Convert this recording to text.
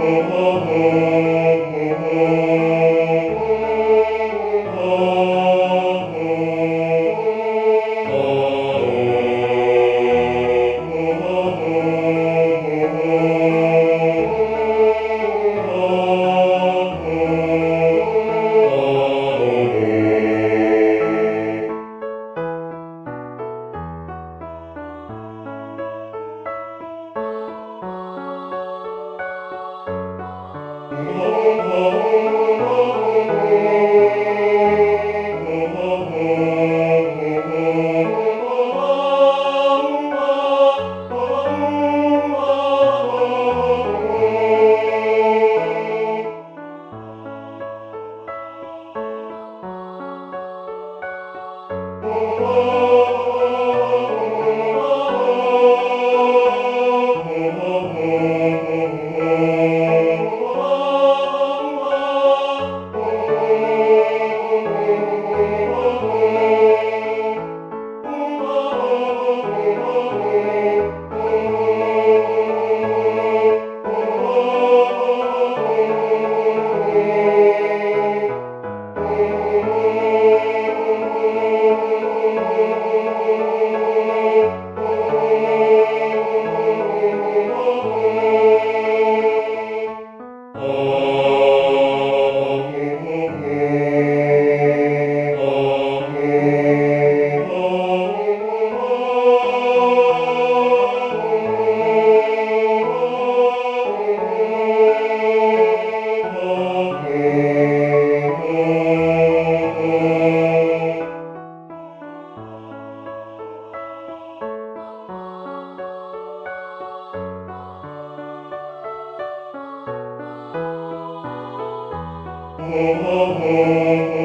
oh, oh, oh, oh, oh. Lord. oh, oh, oh.